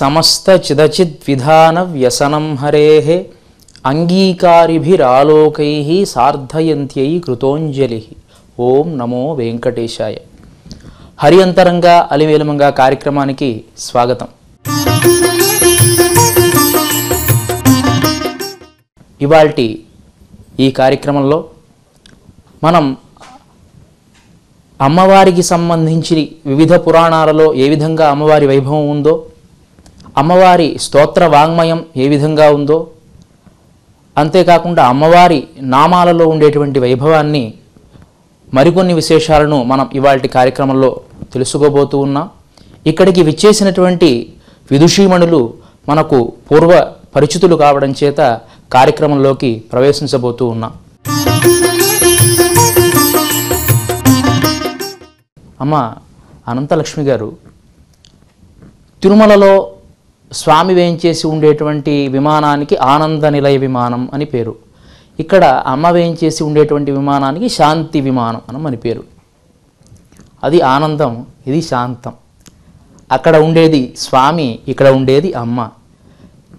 శ్రియై సమస్త చిదచిద్విధాన వ్యసనం హరేః అంగీకారిభిరాలోకై సార్ధయంత్యై కృతోంజలి. ఓం నమో వెంకటేశాయ. హరి అంతరంగా అలివేలమంగా కార్యక్రమానికి స్వాగతం. ఇవాల్టి ఈ కార్యక్రమంలో మనం అమ్మవారికి సంబంధించి వివిధ పురాణాలలో ఏ విధంగా అమ్మవారి వైభవం ఉందో అమ్మవారి స్తోత్ర వాంగ్మయం ఏ విధంగా ఉందో అంతేకాకుండా అమ్మవారి నామాలలో ఉండేటువంటి వైభవాన్ని మరికొన్ని విశేషాలను మనం ఇవాటి కార్యక్రమంలో తెలుసుకోబోతూ ఉన్నాం. ఇక్కడికి విచ్చేసినటువంటి విదుషీమణులు మనకు పూర్వ పరిచితులు కావడం చేత కార్యక్రమంలోకి ప్రవేశించబోతూ ఉన్నాం. అమ్మ అనంతలక్ష్మి గారు తిరుమలలో స్వామి వేయించేసి ఉండేటువంటి విమానానికి ఆనంద నిలయ విమానం అని పేరు. ఇక్కడ అమ్మ వేయించేసి ఉండేటువంటి విమానానికి శాంతి విమానం అని పేరు. అది ఆనందం ఇది శాంతం. అక్కడ ఉండేది స్వామి ఇక్కడ ఉండేది అమ్మ.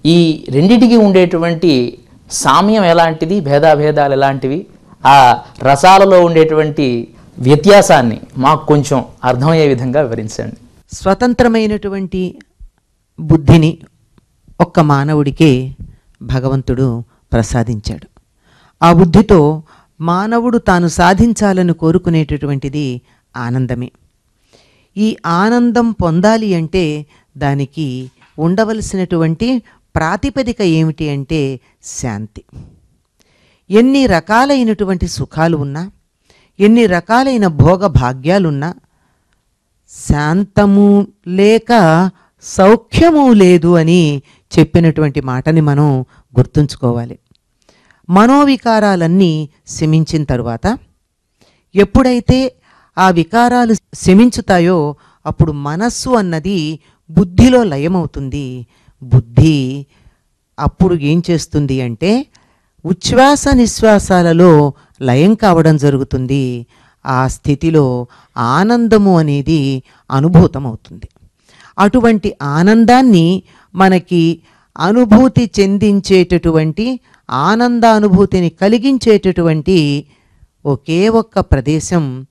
ఈ రెండిటికి ఉండేటువంటి సామ్యం ఎలాంటిది భేదాభేదాలు ఎలాంటివి ఆ రసాలలో ఉండేటువంటి వ్యత్యాసాన్ని మాకు కొంచెం అర్థమయ్యే విధంగా వివరించండి. స్వతంత్రమైనటువంటి బుద్ధిని ఒక్క మానవుడికే భగవంతుడు ప్రసాదించాడు. ఆ బుద్ధితో మానవుడు తాను సాధించాలని కోరుకునేటటువంటిది ఆనందమే. ఈ ఆనందం పొందాలి అంటే దానికి ఉండవలసినటువంటి ప్రాతిపదిక ఏమిటి అంటే శాంతి. ఎన్ని రకాలైనటువంటి సుఖాలు ఉన్నా ఎన్ని రకాలైన భోగ భాగ్యాలున్నా శాంతము లేక సౌఖ్యము లేదు అని చెప్పినటువంటి మాటని మనం గుర్తుంచుకోవాలి. మనోవికారాలన్నీ శమించిన తరువాత ఎప్పుడైతే ఆ వికారాలు శమించుతాయో అప్పుడు మనస్సు అన్నది బుద్ధిలో లయమవుతుంది. బుద్ధి అప్పుడు ఏం చేస్తుంది అంటే ఉచ్ఛ్వాస నిశ్వాసాలలో లయం కావడం జరుగుతుంది. ఆ స్థితిలో ఆనందము అనేది అనుభూతమవుతుంది. అటువంటి ఆనందాన్ని మనకి అనుభూతి చెందించేటటువంటి ఆనందానుభూతిని కలిగించేటటువంటి ఒకే ఒక్క ప్రదేశం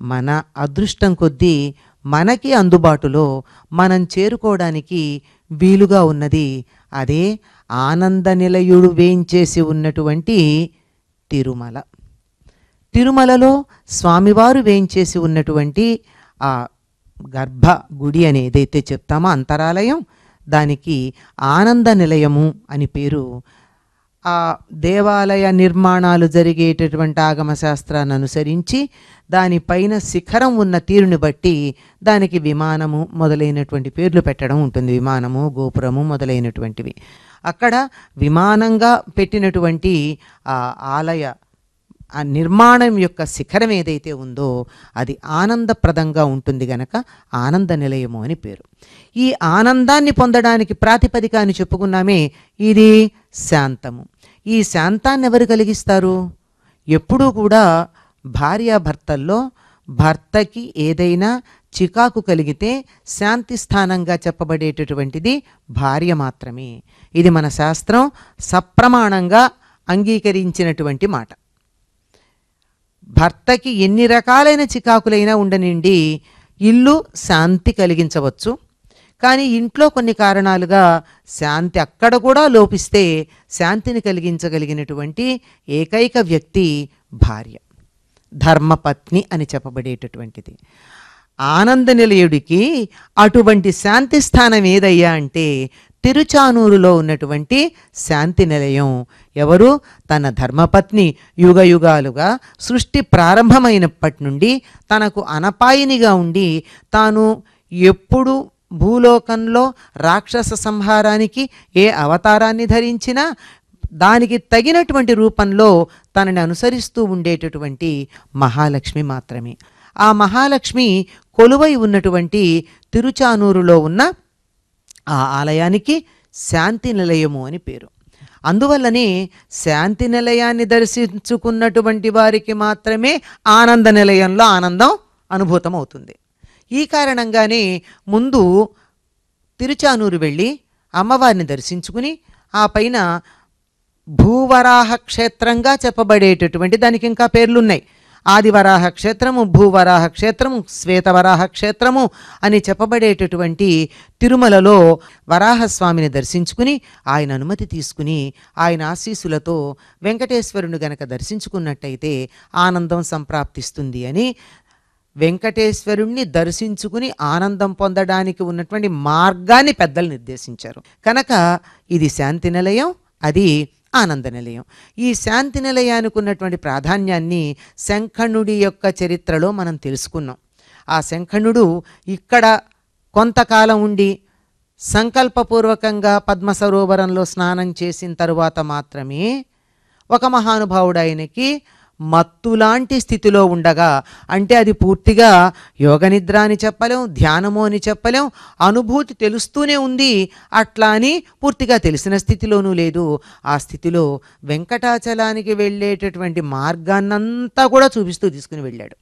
మన అదృష్టం కొద్దీ మనకి అందుబాటులో మనం చేరుకోవడానికి వీలుగా ఉన్నది. అదే ఆనంద నిలయుడు వేయించేసి ఉన్నటువంటి తిరుమల. తిరుమలలో స్వామివారు వేయించేసి ఉన్నటువంటి ఆ గర్భ గుడి అని ఏదైతే చెప్తామో అంతరాలయం దానికి ఆనంద నిలయము అని పేరు. ఆ దేవాలయ నిర్మాణాలు జరిగేటటువంటి ఆగమ శాస్త్రాన్ని అనుసరించి దానిపైన శిఖరం ఉన్న తీరుని బట్టి దానికి విమానము మొదలైనటువంటి పేర్లు పెట్టడం ఉంటుంది. విమానము గోపురము మొదలైనటువంటివి. అక్కడ విమానంగా పెట్టినటువంటి ఆ ఆలయ ఆ నిర్మాణం యొక్క శిఖరం ఏదైతే ఉందో అది ఆనందప్రదంగా ఉంటుంది గనక ఆనంద నిలయము అని పేరు. ఈ ఆనందాన్ని పొందడానికి ప్రాతిపదిక అని చెప్పుకున్నామే ఇది శాంతము. ఈ శాంతాన్ని ఎవరు కలిగిస్తారు? ఎప్పుడూ కూడా భార్యాభర్తల్లో భర్తకి ఏదైనా చికాకు కలిగితే శాంతి స్థానంగా చెప్పబడేటటువంటిది భార్య మాత్రమే. ఇది మన శాస్త్రం సప్రమాణంగా అంగీకరించినటువంటి మాట. భర్తకి ఎన్ని రకాలైన చికాకులైనా ఉండనిండి ఇల్లు శాంతి కలిగించవచ్చు. కానీ ఇంట్లో కొన్ని కారణాలుగా శాంతి అక్కడ కూడా లోపిస్తే శాంతిని కలిగించగలిగినటువంటి ఏకైక వ్యక్తి భార్య ధర్మపత్ని అని చెప్పబడేటటువంటిది. ఆనంద నిలయుడికి అటువంటి శాంతి స్థానం ఏదయ్యా అంటే తిరుచానూరులో ఉన్నటువంటి శాంతి నిలయం. ఎవరు? తన ధర్మపత్ని. యుగ యుగాలుగా సృష్టి ప్రారంభమైనప్పటి నుండి తనకు అనపాయినిగా ఉండి తాను ఎప్పుడు భూలోకంలో రాక్షస సంహారానికి ఏ అవతారాన్ని ధరించినా దానికి తగినటువంటి రూపంలో తనని అనుసరిస్తూ ఉండేటటువంటి మహాలక్ష్మి మాత్రమే. ఆ మహాలక్ష్మి కొలువై ఉన్నటువంటి తిరుచానూరులో ఉన్న ఆ ఆలయానికి శాంతి నిలయము అని పేరు. అందువల్లనే శాంతి నిలయాన్ని దర్శించుకున్నటువంటి వారికి మాత్రమే ఆనంద నిలయంలో ఆనందం అనుభూతం అవుతుంది ఈ కారణంగానే ముందు తిరుచానూరు వెళ్ళి అమ్మవారిని దర్శించుకుని ఆ పైన భూవరాహ క్షేత్రంగా చెప్పబడేటటువంటి దానికి ఇంకా పేర్లున్నాయి. ఆదివరాహ క్షేత్రము భూవరాహ క్షేత్రము శ్వేతవరాహ క్షేత్రము అని చెప్పబడేటటువంటి తిరుమలలో వరాహస్వామిని దర్శించుకుని ఆయన అనుమతి తీసుకుని ఆయన ఆశీస్సులతో వెంకటేశ్వరుని గనక దర్శించుకున్నట్టయితే ఆనందం సంప్రాప్తిస్తుంది అని వెంకటేశ్వరుణ్ణి దర్శించుకుని ఆనందం పొందడానికి ఉన్నటువంటి మార్గాన్ని పెద్దలు నిర్దేశించారు. కనుక ఇది శాంతి నిలయం అది ఆనంద నిలయం. ఈ శాంతి నిలయానికి ఉన్నటువంటి ప్రాధాన్యాన్ని శంఖణుడి యొక్క చరిత్రలో మనం తెలుసుకున్నాం. ఆ శంఖణుడు ఇక్కడ కొంతకాలం ఉండి సంకల్పపూర్వకంగా పద్మ సరోవరంలో స్నానం చేసిన తరువాత మాత్రమే ఒక మహానుభావుడు ఆయనకి మత్తులాంటి స్థితిలో ఉండగా అంటే అది పూర్తిగా యోగనిద్ర అని చెప్పలేం ధ్యానము అని చెప్పలేం అనుభూతి తెలుస్తూనే ఉంది అట్లా అని పూర్తిగా తెలిసిన స్థితిలోనూ లేదు. ఆ స్థితిలో వెంకటాచలానికి వెళ్ళేటటువంటి మార్గాన్నంతా కూడా చూపిస్తూ తీసుకుని వెళ్ళాడు.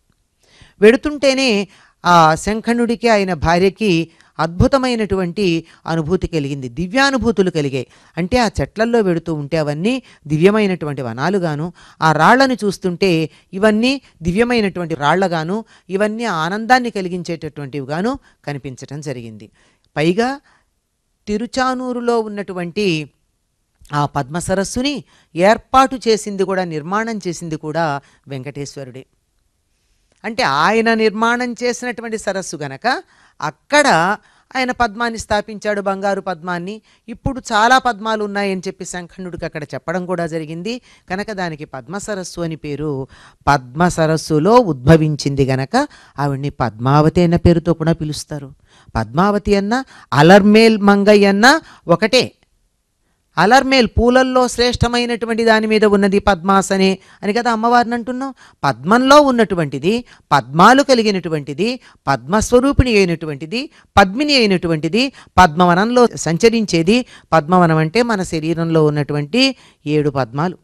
వెడుతుంటేనే ఆ శంఖనుడికి ఆయన భార్యకి అద్భుతమైనటువంటి అనుభూతి కలిగింది దివ్యానుభూతులు కలిగాయి. అంటే ఆ చెట్లల్లో వెడుతూ ఉంటే అవన్నీ దివ్యమైనటువంటి వనాలుగాను ఆ రాళ్ళను చూస్తుంటే ఇవన్నీ దివ్యమైనటువంటి రాళ్ళగాను ఇవన్నీ ఆనందాన్ని కలిగించేటటువంటివిగాను కనిపించటం జరిగింది. పైగా తిరుచానూరులో ఉన్నటువంటి ఆ పద్మ సరస్సుని ఏర్పాటు చేసింది కూడా నిర్మాణం చేసింది కూడా వెంకటేశ్వరుడే. అంటే ఆయన నిర్మాణం చేసినటువంటి సరస్సు గనక అక్కడ ఆయన పద్మాన్ని స్థాపించాడు బంగారు పద్మాన్ని. ఇప్పుడు చాలా పద్మాలు ఉన్నాయని చెప్పి శంఖండుడికి అక్కడ చెప్పడం కూడా జరిగింది. కనుక దానికి పద్మ సరస్సు అని పేరు. పద్మ సరస్సులో ఉద్భవించింది గనక ఆవిడ్ని పద్మావతి అన్న పేరుతో కూడా పిలుస్తారు. పద్మావతి అన్న అలర్మేల్ మంగయ్య అన్న ఒకటే. అలర్మేల్ పూలల్లో శ్రేష్టమైనటువంటి దాని మీద ఉన్నది పద్మాసనే అని కదా అమ్మవారిని అంటున్నాం. పద్మంలో ఉన్నటువంటిది పద్మాలు కలిగినటువంటిది పద్మస్వరూపిణి అయినటువంటిది పద్మిని అయినటువంటిది పద్మవనంలో సంచరించేది. పద్మవనం అంటే మన శరీరంలో ఉన్నటువంటి ఏడు పద్మాలు.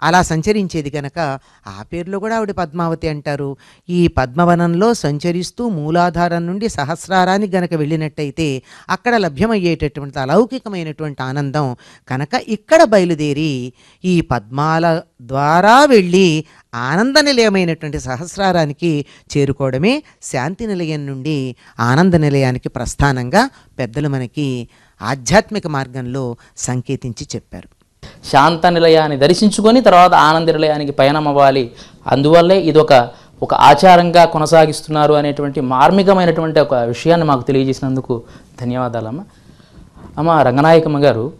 అలా సంచరించేది కనుక ఆ పేర్లో కూడా ఆవిడ పద్మావతి అంటారు. ఈ పద్మవనంలో సంచరిస్తూ మూలాధారం నుండి సహస్రారానికి గనక వెళ్ళినట్టయితే అక్కడ లభ్యమయ్యేటటువంటి అలౌకికమైనటువంటి ఆనందం కనుక ఇక్కడ బయలుదేరి ఈ పద్మాల ద్వారా వెళ్ళి ఆనంద నిలయమైనటువంటి సహస్రారానికి చేరుకోవడమే శాంతి నిలయం నుండి ఆనంద నిలయానికి ప్రస్థానంగా పెద్దలు మనకి ఆధ్యాత్మిక మార్గంలో సంకేతించి చెప్పారు. శాంత నిలయాన్ని దర్శించుకొని తర్వాత ఆనంద నిలయానికి పయనం అవ్వాలి. అందువల్లే ఇది ఒక ఒక ఆచారంగా కొనసాగిస్తున్నారు అనేటువంటి మార్మికమైనటువంటి ఒక విషయాన్ని మాకు తెలియజేసినందుకు ధన్యవాదాలమ్మ. అమ్మ రంగనాయకమ్మ గారు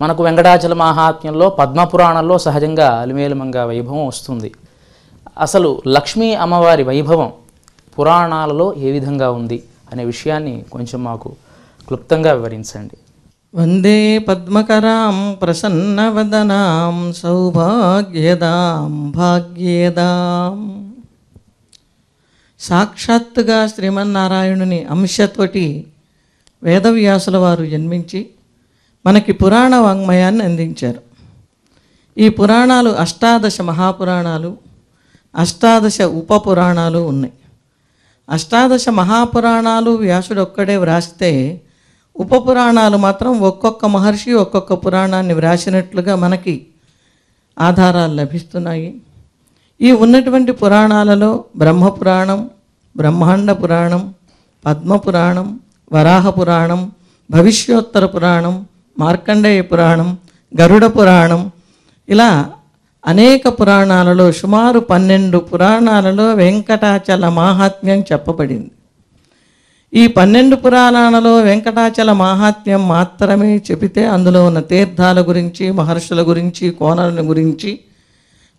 మనకు వెంకటాచల మహాత్మ్యంలో పద్మపురాణంలో సహజంగా అలిమేలుమంగ వైభవం వస్తుంది. అసలు లక్ష్మీ అమ్మవారి వైభవం పురాణాలలో ఏ విధంగా ఉంది అనే విషయాన్ని కొంచెం మాకు క్లుప్తంగా వివరించండి. వందే పద్మకరాం ప్రసన్నవదనాం సౌభాగ్యదాం భాగ్యదాం. సాక్షాత్తుగా శ్రీమన్నారాయణుని అంశతోటి వేదవ్యాసుల వారు జన్మించి మనకి పురాణ వాంగ్మయాన్ని అందించారు. ఈ పురాణాలు అష్టాదశ మహాపురాణాలు అష్టాదశ ఉపపురాణాలు ఉన్నాయి. అష్టాదశ మహాపురాణాలు వ్యాసుడు ఒక్కడే వ్రాస్తే ఉప పురాణాలు మాత్రం ఒక్కొక్క మహర్షి ఒక్కొక్క పురాణాన్ని వ్రాసినట్లుగా మనకి ఆధారాలు లభిస్తున్నాయి. ఈ ఉన్నటువంటి పురాణాలలో బ్రహ్మపురాణం బ్రహ్మాండ పురాణం పద్మపురాణం వరాహ పురాణం భవిష్యోత్తర పురాణం మార్కండేయ పురాణం గరుడ పురాణం ఇలా అనేక పురాణాలలో సుమారు పన్నెండు పురాణాలలో వెంకటాచల మాహాత్మ్యం చెప్పబడింది. ఈ పన్నెండు పురాణాలలో వెంకటాచల మహాత్మ్యం మాత్రమే చెబితే అందులో ఉన్న తీర్థాల గురించి మహర్షుల గురించి కోనల గురించి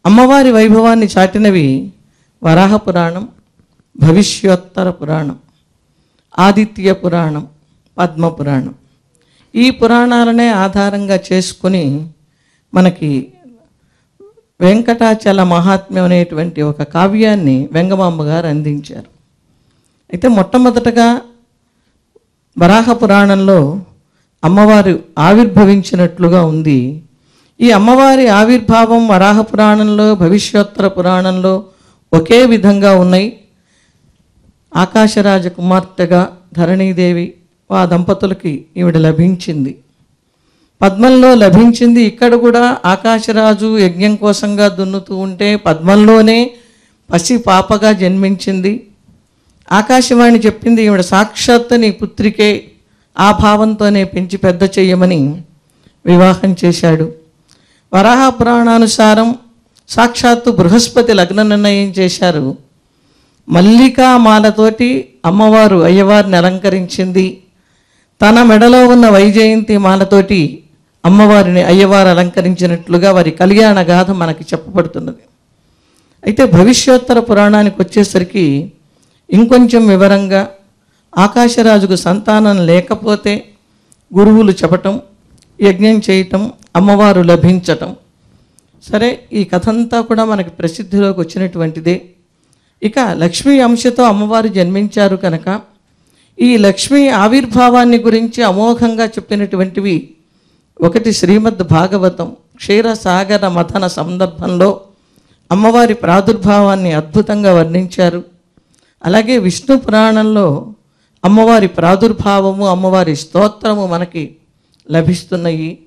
అమ్మవారి వైభవాన్ని చాటినవి వరాహ పురాణం భవిష్యోత్తర పురాణం ఆదిత్య పురాణం పద్మ పురాణం. ఈ పురాణాలనే ఆధారంగా చేసుకుని మనకి వెంకటాచల మహాత్మ్యం అనేటువంటి ఒక కావ్యాన్ని వెంగమాంబ గారు అందించారు. అయితే మొట్టమొదటగా వరాహ పురాణంలో అమ్మవారు ఆవిర్భవించినట్లుగా ఉంది. ఈ అమ్మవారి ఆవిర్భావం వరాహ పురాణంలో భవిష్యోత్తర పురాణంలో ఒకే విధంగా ఉన్నాయి. ఆకాశరాజ కుమార్తెగా ధరణీదేవి ఆ దంపతులకి ఈవిడ లభించింది. పద్మంలో లభించింది ఇక్కడ కూడా ఆకాశరాజు యజ్ఞం కోసంగా దున్నుతూ ఉంటే పద్మంలోనే పసి పాపగా జన్మించింది. ఆకాశవాణి చెప్పింది ఈవిడ సాక్షాత్ నీ పుత్రికే ఆ భావంతోనే పెంచి పెద్ద చెయ్యమని వివాహం చేశాడు. వరాహ పురాణానుసారం సాక్షాత్తు బృహస్పతి లగ్న నిర్ణయం చేశారు. మల్లికా మాలతోటి అమ్మవారు అయ్యవారిని అలంకరించింది. తన మెడలో ఉన్న వైజయంతి మాలతోటి అమ్మవారిని అయ్యవారు అలంకరించినట్లుగా వారి కళ్యాణ గాథ మనకి చెప్పబడుతున్నది. అయితే భవిష్యోత్తర పురాణానికి వచ్చేసరికి ఇంకొంచెం వివరంగా ఆకాశరాజుకు సంతానం లేకపోతే గురువులు చెప్పటం యజ్ఞం చేయటం అమ్మవారు లభించటం. సరే ఈ కథ అంతా కూడా మనకి ప్రసిద్ధిలోకి వచ్చినటువంటిదే. ఇక లక్ష్మీ అంశతో అమ్మవారు జన్మించారు కనుక ఈ లక్ష్మీ ఆవిర్భావాన్ని గురించి అమోఘంగా చెప్పినటువంటివి ఒకటి శ్రీమద్ భాగవతం క్షీరసాగర మథన సందర్భంలో అమ్మవారి ప్రాదుర్భావాన్ని అద్భుతంగా వర్ణించారు. అలాగే విష్ణు పురాణంలో అమ్మవారి ప్రాదుర్భావము అమ్మవారి స్తోత్రము మనకి లభిస్తున్నాయి.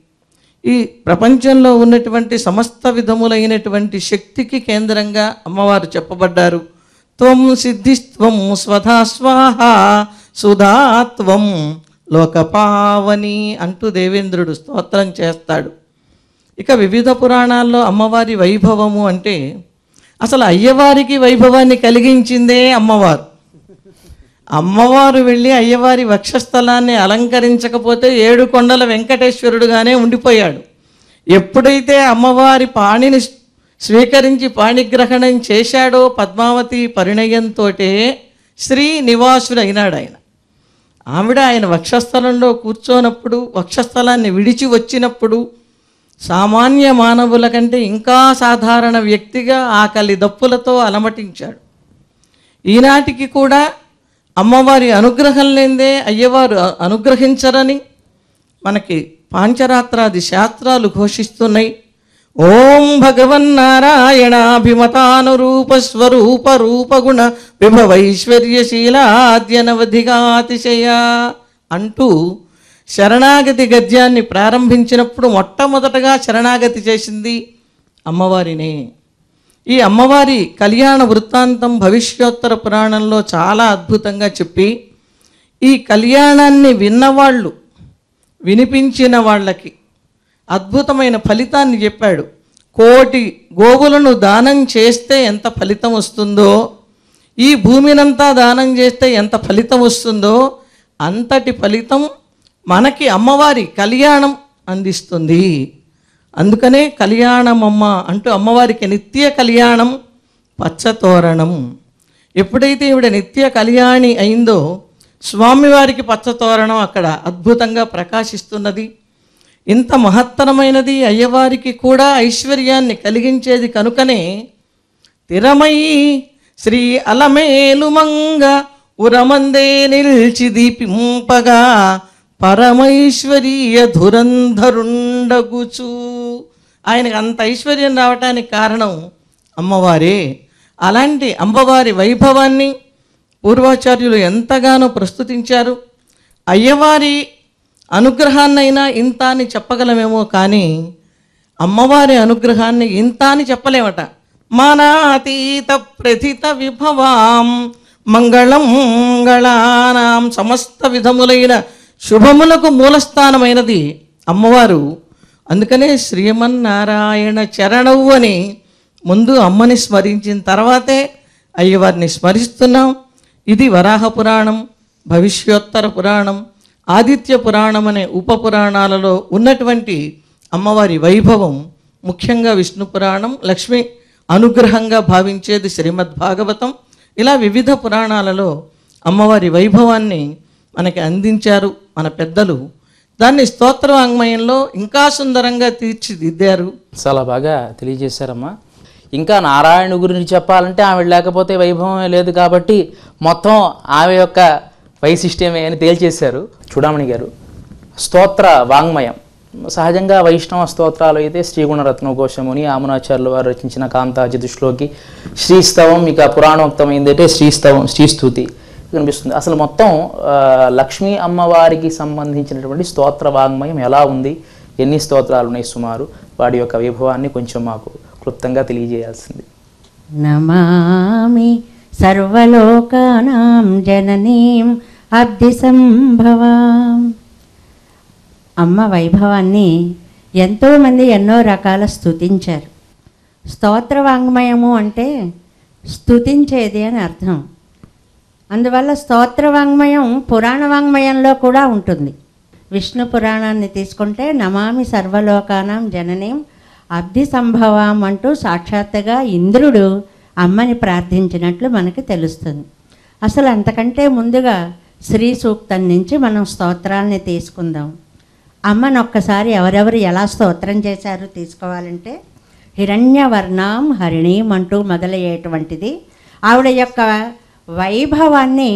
ఈ ప్రపంచంలో ఉన్నటువంటి సమస్త విధములైనటువంటి శక్తికి కేంద్రంగా అమ్మవారు చెప్పబడ్డారు. త్వం సిద్ధిస్త్వం స్వధా స్వాహ సుధాత్వం లోకపావని అంటూ దేవేంద్రుడు స్తోత్రం చేస్తాడు. ఇక వివిధ పురాణాల్లో అమ్మవారి వైభవము అంటే అసలు అయ్యవారికి వైభవాన్ని కలిగించిందే అమ్మవారు. అమ్మవారు వెళ్ళి అయ్యవారి వక్షస్థలాన్ని అలంకరించకపోతే ఏడు కొండల వెంకటేశ్వరుడుగానే ఉండిపోయాడు. ఎప్పుడైతే అమ్మవారి పాణిని స్వీకరించి పాణిగ్రహణం చేశాడో పద్మావతి పరిణయంతో శ్రీ నివాసుడు అయినాడు ఆయన. ఆవిడ ఆయన వక్షస్థలంలో కూర్చోనప్పుడు వక్షస్థలాన్ని విడిచి వచ్చినప్పుడు సామాన్య మానవుల కంటే ఇంకా సాధారణ వ్యక్తిగా ఆకలి దప్పులతో అలమటించాడు. ఈనాటికి కూడా అమ్మవారి అనుగ్రహం లేదే అయ్యవారు అనుగ్రహించరని మనకి పాంచరాత్రాది శాస్త్రాలు ఘోషిస్తున్నాయి. ఓం భగవన్నారాయణాభిమతానురూప స్వరూప రూపగుణ విభవైశ్వర్యశీలాద్యనవధిగాతిశయ అంటూ శరణాగతి గద్యాన్ని ప్రారంభించినప్పుడు మొట్టమొదటగా శరణాగతి చేసింది అమ్మవారినే. ఈ అమ్మవారి కళ్యాణ వృత్తాంతం భవిష్యోత్తర పురాణంలో చాలా అద్భుతంగా చెప్పి ఈ కళ్యాణాన్ని విన్నవాళ్ళు వినిపించిన వాళ్ళకి అద్భుతమైన ఫలితాన్ని చెప్పాడు. కోటి గోవులను దానం చేస్తే ఎంత ఫలితం వస్తుందో ఈ భూమినంతా దానం చేస్తే ఎంత ఫలితం వస్తుందో అంతటి ఫలితం మనకి అమ్మవారి కళ్యాణం అందిస్తుంది. అందుకనే కళ్యాణం అమ్మ అంటూ అమ్మవారికి నిత్య కళ్యాణం పచ్చతోరణం. ఎప్పుడైతే ఈవిడ నిత్య కళ్యాణి అయిందో స్వామివారికి పచ్చతోరణం అక్కడ అద్భుతంగా ప్రకాశిస్తున్నది. ఇంత మహత్తరమైనది అయ్యవారికి కూడా ఐశ్వర్యాన్ని కలిగించేది కనుకనే తిరమై శ్రీ అలమేలుమంగ ఉరమందే నిల్చి దీపింపగా పరమైశ్వరీయ ధురంధరుండగుచు ఆయనకు అంత ఐశ్వర్యం రావటానికి కారణం అమ్మవారే. అలాంటి అమ్మవారి వైభవాన్ని పూర్వాచార్యులు ఎంతగానో ప్రస్తుతించారు. అయ్యవారి అనుగ్రహాన్నైనా ఇంత అని చెప్పగలమేమో కానీ అమ్మవారి అనుగ్రహాన్ని ఇంత అని చెప్పలేమట. మానాతీత ప్రథిత విభవాం మంగళం మంగళానాం సమస్త విధములైన శుభములకు మూలస్థానమైనది అమ్మవారు. అందుకనే శ్రీమన్నారాయణ చరణవు అని ముందు అమ్మని స్మరించిన తర్వాతే అయ్యవారిని స్మరిస్తున్నాం. ఇది వరాహ పురాణం భవిష్యోత్తర పురాణం ఆదిత్య పురాణం అనే ఉప పురాణాలలో ఉన్నటువంటి అమ్మవారి వైభవం ముఖ్యంగా విష్ణు పురాణం లక్ష్మి అనుగ్రహంగా భావించేది శ్రీమద్ భాగవతం. ఇలా వివిధ పురాణాలలో అమ్మవారి వైభవాన్ని మనకి అందించారు. మన పెద్దలు దాన్ని స్తోత్ర వాంగ్మయంలో ఇంకా సుందరంగా తీర్చిదిద్దారు. చాలా బాగా తెలియజేశారమ్మా. ఇంకా నారాయణ గురించి చెప్పాలంటే ఆవిడ లేకపోతే వైభవమే లేదు కాబట్టి మొత్తం ఆమె యొక్క వైశిష్ట్యమే అని తేల్చేశారు చూడమణి గారు. స్తోత్ర వాంగ్మయం. సహజంగా వైష్ణవ స్తోత్రాలు అయితే శ్రీగుణరత్న ఘోషముని ఆమనాచార్యులు వారు రచించిన కాంతాజి శ్లోకి శ్రీస్తవం ఇక పురాణోక్తమైందంటే శ్రీస్తవం శ్రీస్తుతి. కనిపిస్తుంది. అసలు మొత్తం లక్ష్మీ అమ్మవారికి సంబంధించినటువంటి స్తోత్ర వాంగ్మయం ఎలా ఉంది? ఎన్ని స్తోత్రాలు ఉన్నాయి సుమారు? వాడి యొక్క వైభవాన్ని కొంచెం మాకు క్లుప్తంగా తెలియజేయాల్సింది. నమామి సర్వలోకానాం జననీం అబ్ధి సంభవాం. అమ్మ వైభవాన్ని ఎంతోమంది ఎన్నో రకాల స్థుతించారు స్తోత్ర వాంగ్మయము అంటే స్థుతించేది అని అర్థం. అందువల్ల స్తోత్ర వాంగ్మయం పురాణ వాంగ్మయంలో కూడా ఉంటుంది. విష్ణు పురాణాన్ని తీసుకుంటే నమామి సర్వలోకానం జననీం అబ్ధి సంభవం అంటూ సాక్షాత్తుగా ఇంద్రుడు అమ్మని ప్రార్థించినట్లు మనకి తెలుస్తుంది. అసలు అంతకంటే ముందుగా శ్రీ సూక్తం నుంచి మనం స్తోత్రాలని తీసుకుందాం. అమ్మను ఒక్కసారి ఎవరెవరు ఎలా స్తోత్రం చేశారు తీసుకోవాలంటే హిరణ్యవర్ణం హరిణీం అంటూ మొదలయ్యేటువంటిది. ఆవిడ యొక్క వైభవాన్ని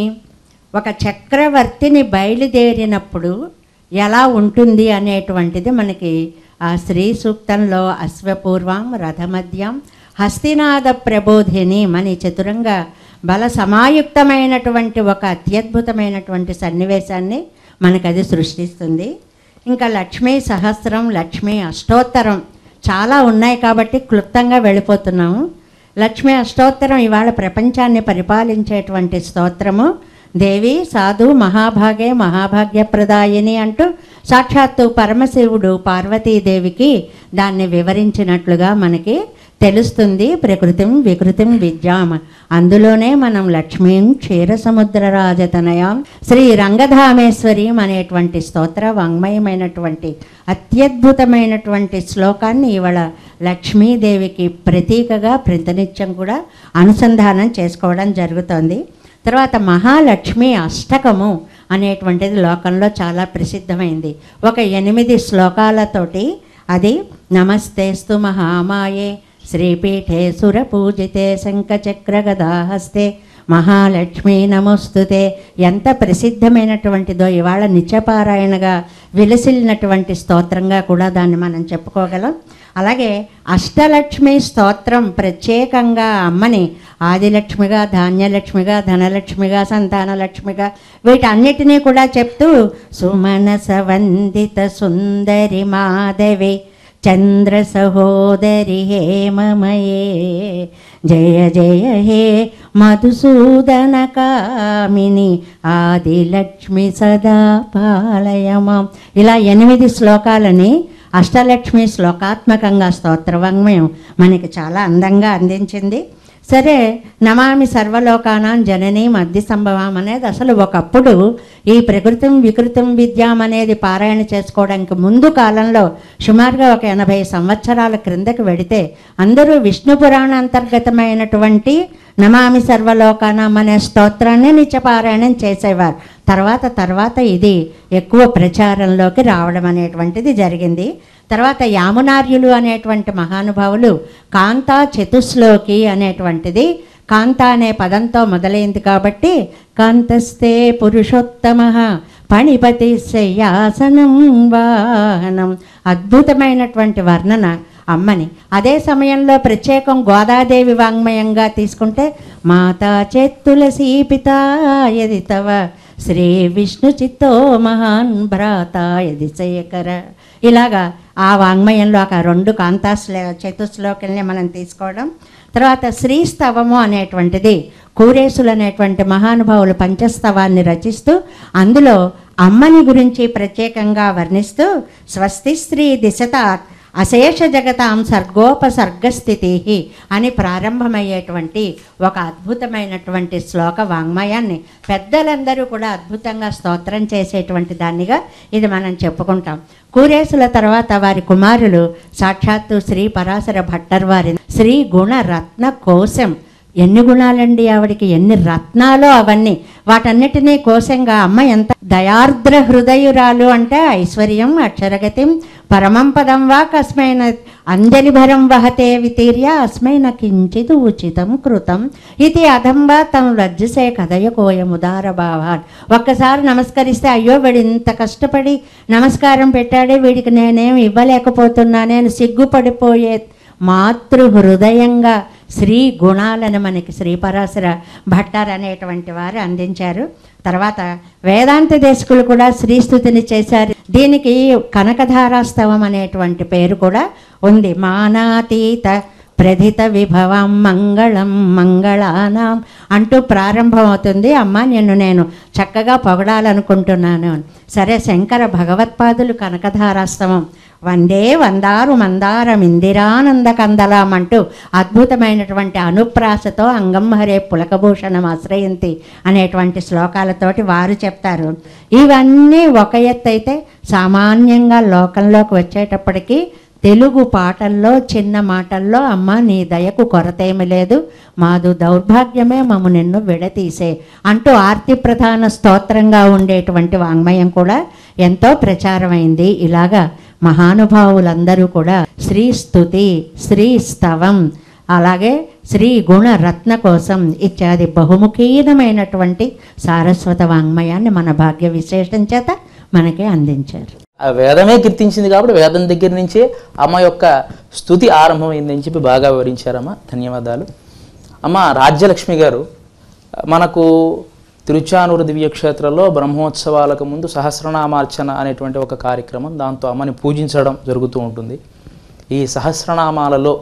ఒక చక్రవర్తిని బయలుదేరినప్పుడు ఎలా ఉంటుంది అనేటువంటిది మనకి ఆ శ్రీ సూక్తంలో అశ్వపూర్వం రథమధ్యం హస్తినాథ ప్రబోధిని మన చతురంగ బల సమాయుక్తమైనటువంటి ఒక అత్యద్భుతమైనటువంటి సన్నివేశాన్ని మనకు అది సృష్టిస్తుంది. ఇంకా లక్ష్మీ సహస్రం లక్ష్మీ అష్టోత్తరం చాలా ఉన్నాయి కాబట్టి క్లుప్తంగా వెళ్ళిపోతున్నాము. లక్ష్మీ అష్టోత్తరం ఇవాళ ప్రపంచాన్ని పరిపాలించేటువంటి స్తోత్రము. దేవి సాధు మహాభాగే మహాభాగ్యప్రదాయిని అంటూ సాక్షాత్తు పరమశివుడు పార్వతీదేవికి దాన్ని వివరించినట్లుగా మనకి తెలుస్తుంది. ప్రకృతిం వికృతిం విద్యాం అందులోనే మనం లక్ష్మీం క్షీరసముద్ర రాజతనయాం. శ్రీ రంగధామేశ్వరీం అనేటువంటి స్తోత్ర వాంగ్మయమైనటువంటి అత్యద్భుతమైనటువంటి శ్లోకాన్ని ఇవాళ లక్ష్మీదేవికి ప్రతీకగా ప్రతినిత్యం కూడా అనుసంధానం చేసుకోవడం జరుగుతోంది. తర్వాత మహాలక్ష్మి అష్టకము అనేటువంటిది లోకంలో చాలా ప్రసిద్ధమైంది. ఒక ఎనిమిది శ్లోకాలతోటి అది నమస్తేస్తు మహామాయే శ్రీపీఠే సురపూజితే శంఖచక్ర గదాహస్తే మహాలక్ష్మి నమోస్తుతే. ఎంత ప్రసిద్ధమైనటువంటిదో ఇవాళ నిత్యపారాయణగా విలసిల్లినటువంటి స్తోత్రంగా కూడా దాన్ని మనం చెప్పుకోగలం. అలాగే అష్టలక్ష్మి స్తోత్రం ప్రత్యేకంగా అమ్మని ఆదిలక్ష్మిగా ధాన్యలక్ష్మిగా ధనలక్ష్మిగా సంతానలక్ష్మిగా వీటన్నిటినీ కూడా చెప్తూ సుమనస వందిత సుందరి మాధవి చంద్ర సహోదరి హేమమయే. జయ జయ హే మధుసూదన కామిని ఆదిలక్ష్మి సదా పాలయమాం ఇలా ఎనిమిది శ్లోకాలని అష్టలక్ష్మి శ్లోకాత్మకంగా స్తోత్రవాంగ్మయం మనకి చాలా అందంగా అందించింది. సరే నమామి సర్వలోకానాం జననీ మధ్య సంభవం అనేది అసలు ఒకప్పుడు ఈ ప్రకృతం వికృతం విద్యాం అనేది పారాయణ చేసుకోవడానికి ముందు కాలంలో సుమారుగా ఒక ఎనభై సంవత్సరాల క్రిందకి వెడితే అందరూ విష్ణు పురాణ అంతర్గతమైనటువంటి నమామి సర్వలోకానాం అనే స్తోత్రాన్ని నిత్యపారాయణం చేసేవారు. తర్వాత తర్వాత ఇది ఎక్కువ ప్రచారంలోకి రావడం అనేటువంటిది జరిగింది. తర్వాత యామునార్యులు అనేటువంటి మహానుభావులు కాంతా చతుశ్లోకి అనేటువంటిది కాంత అనే పదంతో మొదలైంది కాబట్టి కాంతస్తే పురుషోత్తమ పణిపతి శయ్యాసనం వాహనం అద్భుతమైనటువంటి వర్ణన అమ్మని. అదే సమయంలో ప్రత్యేకం గోదాదేవి వాంగ్మయంగా తీసుకుంటే మాతా చేతుల సీపిత ఎది తవ శ్రీ విష్ణు చిత్తో మహాన్ భ్రాత యది శేఖర ఇలాగా ఆ వాంగ్మయంలో ఒక రెండు కాంతాశ్లే చతుశ్లోకల్ని మనం తీసుకోవడం. తర్వాత శ్రీస్తవము అనేటువంటిది కూరేసులు అనేటువంటి మహానుభావులు పంచస్తవాన్ని రచిస్తూ అందులో అమ్మని గురించి ప్రత్యేకంగా వర్ణిస్తూ స్వస్తి స్త్రీ దిశత అశేష జగతాం సర్గోపసర్గస్థితి అని ప్రారంభమయ్యేటువంటి ఒక అద్భుతమైనటువంటి శ్లోక వాంగ్మయాన్ని పెద్దలందరూ కూడా అద్భుతంగా స్తోత్రం చేసేటువంటి దాన్నిగా ఇది మనం చెప్పుకుంటాం. కూరేసుల తర్వాత వారి కుమారులు సాక్షాత్తు శ్రీ పరాశర భట్టర్ వారి శ్రీ గుణ రత్న కోశం. ఎన్ని గుణాలండి ఆవిడికి? ఎన్ని రత్నాలు అవన్నీ? వాటన్నిటినీ కోశంగా అమ్మ ఎంత దయార్ద్ర హృదయురాలు అంటే ఐశ్వర్యం అక్షరగతిం పరమం పదం వా కస్మైన అంజలిభరం వహతే వితీర్య అస్మైన కించిత్ ఉచితం కృతం. ఇది అధంబా తను లజ్జసే కదయ కోయముదార భావాన్. ఒక్కసారి నమస్కరిస్తే అయ్యో వీడు ఇంత కష్టపడి నమస్కారం పెట్టాడే వీడికి నేనేం ఇవ్వలేకపోతున్నా నేను సిగ్గుపడిపోయే మాతృ హృదయంగా శ్రీ గుణాలను మనకి శ్రీపరాశర భట్టార్ అనేటువంటి వారు అందించారు. తర్వాత వేదాంత దేశకులు కూడా శ్రీస్థుతిని చేశారు. దీనికి కనకధారాస్తవం అనేటువంటి పేరు కూడా ఉంది. మానాతీత ప్రథిత విభవం మంగళం మంగళానాం అంటూ ప్రారంభమవుతుంది. అమ్మ నిన్ను నేను చక్కగా పొగడాలనుకుంటున్నాను. సరే శంకర భగవత్పాదులు కనకధారాస్తవం. వందే వందారు మందారం ఇందిరానంద కందలం అంటూ అద్భుతమైనటువంటి అనుప్రాసతో అంగం హరే పులకభూషణం ఆశ్రయంతి అనేటువంటి శ్లోకాలతోటి వారు చెప్తారు. ఇవన్నీ ఒక ఎత్తైతే సామాన్యంగా లోకంలోకి వచ్చేటప్పటికీ తెలుగు పాటల్లో చిన్న మాటల్లో అమ్మ నీ దయకు కొరతేమి లేదు మాదు దౌర్భాగ్యమే మము నిన్ను విడతీసే అంటూ ఆర్తి ప్రధాన స్తోత్రంగా ఉండేటువంటి వాంగ్మయం కూడా ఎంతో ప్రచారమైంది. ఇలాగా మహానుభావులందరూ కూడా శ్రీ స్థుతి శ్రీ స్తవం అలాగే శ్రీ గుణ రత్న కోసం ఇత్యాది బహుముఖీనమైనటువంటి సారస్వత వాంగ్మయాన్ని మన భాగ్య విశేషం చేత మనకే అందించారు. ఆ వేదమే కీర్తించింది కాబట్టి వేదం దగ్గర నుంచే అమ్మ యొక్క స్థుతి ఆరంభమైందని చెప్పి బాగా వివరించారమ్మా. ధన్యవాదాలు. అమ్మ రాజ్యలక్ష్మి గారు మనకు తిరుచానూరు దివ్యక్షేత్రంలో బ్రహ్మోత్సవాలకు ముందు సహస్రనామార్చన అనేటువంటి ఒక కార్యక్రమం దాంతో అమ్మని పూజించడం జరుగుతూ ఉంటుంది. ఈ సహస్రనామాలలో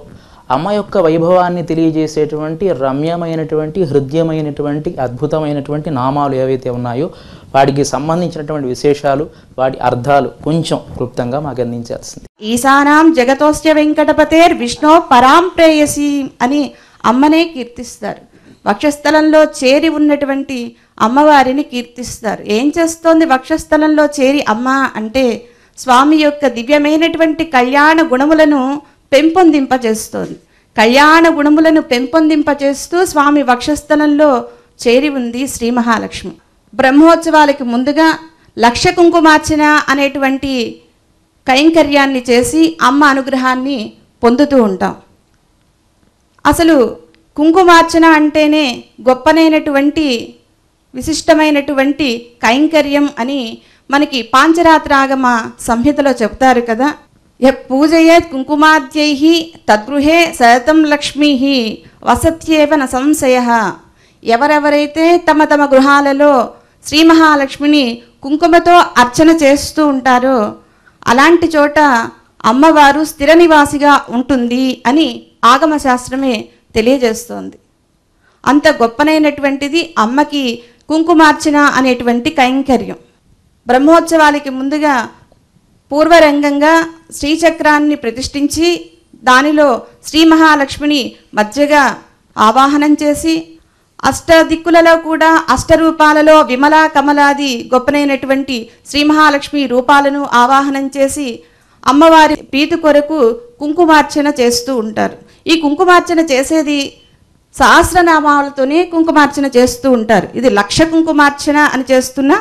అమ్మ యొక్క వైభవాన్ని తెలియజేసేటువంటి రమ్యమైనటువంటి హృదయమైనటువంటి అద్భుతమైనటువంటి నామాలు ఏవైతే ఉన్నాయో వాటికి సంబంధించినటువంటి విశేషాలు వాటి అర్థాలు కొంచెం క్లుప్తంగా మాకు అందించాల్సింది. ఈశానాం జగతోస్య వెంకటపతేర్ విష్ణు పరాం ప్రేయసి అని అమ్మనే కీర్తిస్తారు. వక్షస్థలంలో చేరి ఉన్నటువంటి అమ్మవారిని కీర్తిస్తారు. ఏం చేస్తోంది వక్షస్థలంలో చేరి అమ్మ అంటే స్వామి యొక్క దివ్యమైనటువంటి కళ్యాణ గుణములను పెంపొందింపజేస్తోంది. కళ్యాణ గుణములను పెంపొందింపజేస్తూ స్వామి వక్షస్థలంలో చేరి ఉంది శ్రీ మహాలక్ష్మి. బ్రహ్మోత్సవాలకి ముందుగా లక్ష కుంకుమార్చన అనేటువంటి కైంకర్యాన్ని చేసి అమ్మ అనుగ్రహాన్ని పొందుతూ ఉంటాం. అసలు కుంకుమార్చన అంటేనే గొప్పనైనటువంటి విశిష్టమైనటువంటి కైంకర్యం అని మనకి పాంచరాత్రాగమ సంహితలో చెప్తారు కదా. య పూజయేత్ కుంకుమాద్యై తద్గృహే సతతం లక్ష్మీ వసత్యేవ న సంశయ. ఎవరెవరైతే తమ తమ గృహాలలో శ్రీ మహాలక్ష్మిని కుంకుమతో అర్చన చేస్తూ ఉంటారో అలాంటి చోట అమ్మవారు స్థిర నివాసిగా ఉంటుంది అని ఆగమశాస్త్రమే తెలియజేస్తోంది. అంత గొప్పనైనటువంటిది అమ్మకి కుంకుమార్చన అనేటువంటి కైంకర్యం. బ్రహ్మోత్సవాలకి ముందుగా పూర్వరంగంగా శ్రీచక్రాన్ని ప్రతిష్ఠించి దానిలో శ్రీ మహాలక్ష్మిని మధ్యగా ఆవాహనం చేసి అష్టదిక్కులలో కూడా అష్టరూపాలలో విమలా కమలాది గొప్పనైనటువంటి శ్రీ మహాలక్ష్మి రూపాలను ఆవాహనం చేసి అమ్మవారి ప్రీతి కొరకు కుంకుమార్చన చేస్తూ ఉంటారు. ఈ కుంకుమార్చన చేసేది సహస్రనామాలతోనే కుంకుమార్చన చేస్తూ ఉంటారు. ఇది లక్ష కుంకుమార్చన అని చేస్తున్నా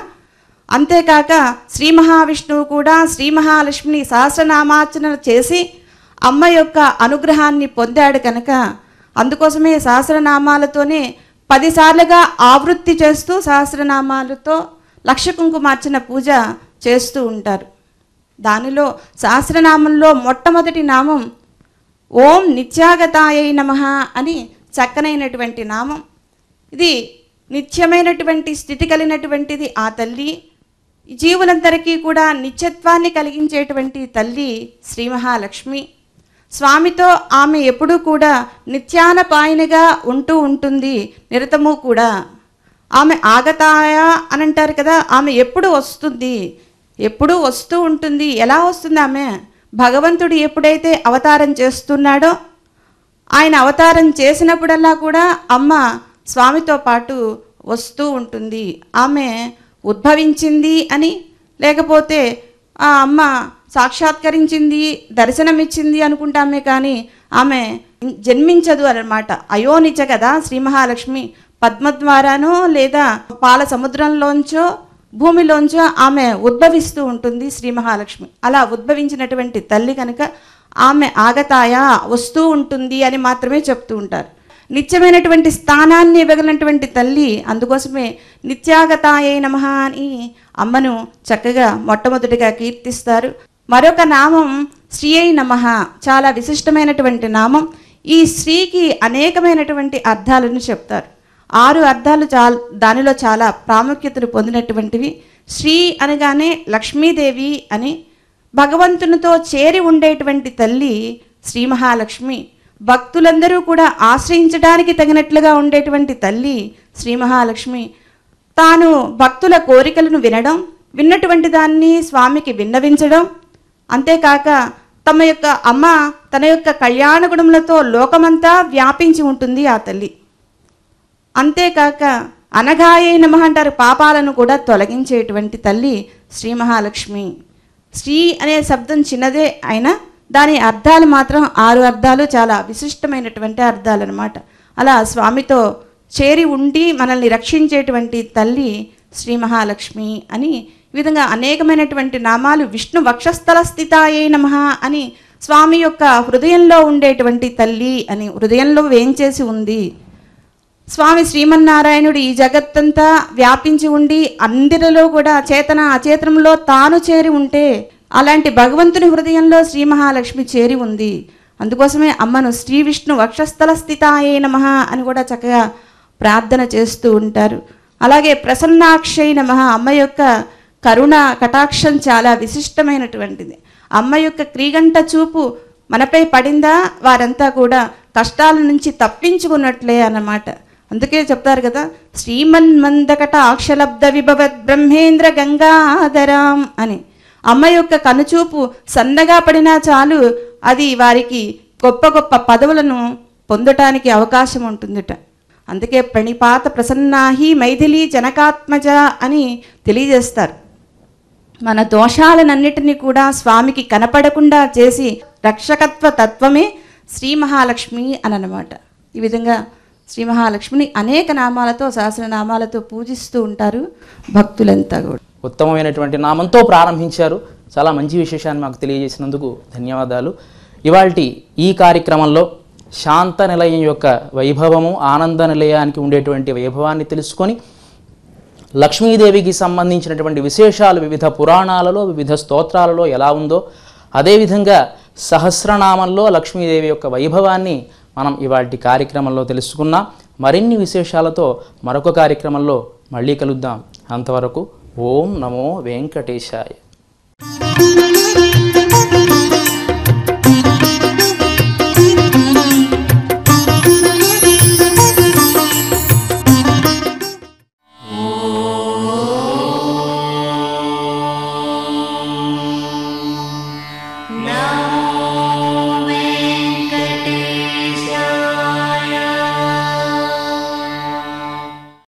అంతేకాక శ్రీ మహావిష్ణువు కూడా శ్రీ మహాలక్ష్మిని సహస్రనామార్చన చేసి అమ్మ యొక్క అనుగ్రహాన్ని పొందాడు కనుక అందుకోసమే సహస్రనామాలతోనే పదిసార్లుగా ఆవృత్తి చేస్తూ సహస్రనామాలతో లక్ష కుంకుమార్చన పూజ చేస్తూ ఉంటారు. దానిలో సహస్రనామంలో మొట్టమొదటి నామం ఓం నిత్యాగతాయై నమ అని చక్కనైనటువంటి నామం. ఇది నిత్యమైనటువంటి స్థితి కలిగినటువంటిది ఆ తల్లి. జీవులందరికీ కూడా నిత్యత్వాన్ని కలిగించేటువంటి తల్లి శ్రీ మహాలక్ష్మి. స్వామితో ఆమె ఎప్పుడూ కూడా నిత్యానపాయనిగా ఉంటూ ఉంటుంది నిరతము కూడా. ఆమె ఆగతాయా అని అంటారు కదా ఆమె ఎప్పుడు వస్తుంది? ఎప్పుడు వస్తూ ఉంటుంది? ఎలా వస్తుంది ఆమె? భగవంతుడు ఎప్పుడైతే అవతారం చేస్తున్నాడో ఆయన అవతారం చేసినప్పుడల్లా కూడా అమ్మ స్వామితో పాటు వస్తూ ఉంటుంది. ఆమె ఉద్భవించింది అని లేకపోతే ఆ అమ్మ సాక్షాత్కరించింది దర్శనమిచ్చింది అనుకుంటామే కానీ ఆమె జన్మించదు అనమాట అయోనిచ కదా శ్రీ మహాలక్ష్మి పద్మ ద్వారానో లేదా పాల సముద్రంలోంచో భూమిలోంచి ఆమె ఉద్భవిస్తూ ఉంటుంది శ్రీ మహాలక్ష్మి. అలా ఉద్భవించినటువంటి తల్లి కనుక ఆమె ఆగతాయ వస్తూ ఉంటుంది అని మాత్రమే చెప్తూ ఉంటారు. నిత్యమైనటువంటి స్థానాన్ని ఇవ్వగలిగినటువంటి తల్లి అందుకోసమే నిత్యాగతాయే నమ అని అమ్మను చక్కగా మొట్టమొదటిగా కీర్తిస్తారు. మరొక నామం శ్రీ అయి నమ. చాలా విశిష్టమైనటువంటి నామం. ఈ శ్రీకి అనేకమైనటువంటి అర్థాలను చెప్తారు. ఆరు అర్థాలు చాలా దానిలో చాలా ప్రాముఖ్యతను పొందినటువంటివి. శ్రీ అనగానే లక్ష్మీదేవి అని భగవంతునితో చేరి ఉండేటువంటి తల్లి శ్రీ మహాలక్ష్మి. భక్తులందరూ కూడా ఆశ్రయించడానికి తగినట్లుగా ఉండేటువంటి తల్లి శ్రీ మహాలక్ష్మి. తాను భక్తుల కోరికలను వినడం విన్నటువంటి దాన్ని స్వామికి విన్నవించడం అంతేకాక తమ యొక్క అమ్మ తన యొక్క కళ్యాణ గుణములతో లోకమంతా వ్యాపించి ఉంటుంది ఆ తల్లి. అంతేకాక అనఘాయే నమ అంటారు పాపాలను కూడా తొలగించేటువంటి తల్లి శ్రీ మహాలక్ష్మి. శ్రీ అనే శబ్దం చిన్నదే అయినా దాని అర్థాలు మాత్రం ఆరు అర్థాలు చాలా విశిష్టమైనటువంటి అర్థాలు అనమాట అలా స్వామితో చేరి ఉండి మనల్ని రక్షించేటువంటి తల్లి శ్రీ మహాలక్ష్మి అని ఈ విధంగా అనేకమైనటువంటి నామాలు విష్ణు వక్షస్థల స్థితాయే నమః అని స్వామి యొక్క హృదయంలో ఉండేటువంటి తల్లి అని హృదయంలో వేంచేసి ఉంది. స్వామి శ్రీమన్నారాయణుడు ఈ జగత్తంతా వ్యాపించి ఉండి అందరిలో కూడా చేతన అచేతనంలో తాను చేరి ఉంటే అలాంటి భగవంతుని హృదయంలో శ్రీ మహాలక్ష్మి చేరి ఉంది. అందుకోసమే అమ్మను శ్రీ విష్ణు వక్షస్థల స్థితాయే నమః అని కూడా చక్కగా ప్రార్థన చేస్తూ ఉంటారు. అలాగే ప్రసన్నాక్షయ నమః అమ్మ యొక్క కరుణ కటాక్షం చాలా విశిష్టమైనటువంటిది. అమ్మ యొక్క క్రీగంట చూపు మనపై పడిందా? వారంతా కూడా కష్టాల నుంచి తప్పించుకున్నట్లే అన్నమాట. అందుకే చెప్తారు కదా శ్రీమన్ మందకట అక్షలబ్ధ విభవద్ బ్రహ్మేంద్ర గంగాధరం అని. అమ్మ యొక్క కనుచూపు సన్నగా పడినా చాలు అది వారికి గొప్ప గొప్ప పదవులను పొందటానికి అవకాశం ఉంటుందిట. అందుకే ప్రణిపాత ప్రసన్నాహి మైథిలి జనకాత్మజ అని తెలియజేస్తారు. మన దోషాలనన్నిటినీ కూడా స్వామికి కనపడకుండా చేసి రక్షకత్వ తత్వమే శ్రీ మహాలక్ష్మి అని అనమాట ఈ విధంగా శ్రీ మహాలక్ష్మిని అనేక నామాలతో సహస్రనామాలతో పూజిస్తూ ఉంటారు భక్తులంతా కూడా. ఉత్తమమైనటువంటి నామంతో ప్రారంభించారు. చాలా మంచి విశేషాన్ని మాకు తెలియజేసినందుకు ధన్యవాదాలు. ఇవాల్టి ఈ కార్యక్రమంలో శాంత నిలయం యొక్క వైభవము ఆనంద నిలయానికి ఉండేటువంటి వైభవాన్ని తెలుసుకొని లక్ష్మీదేవికి సంబంధించినటువంటి విశేషాలు వివిధ పురాణాలలో వివిధ స్తోత్రాలలో ఎలా ఉందో అదేవిధంగా సహస్రనామంలో లక్ష్మీదేవి యొక్క వైభవాన్ని మనం ఇవాటి కార్యక్రమంలో తెలుసుకున్న మరిన్ని విశేషాలతో మరొక కార్యక్రమంలో మళ్ళీ కలుద్దాం. అంతవరకు ఓం నమో వెంకటేశాయ.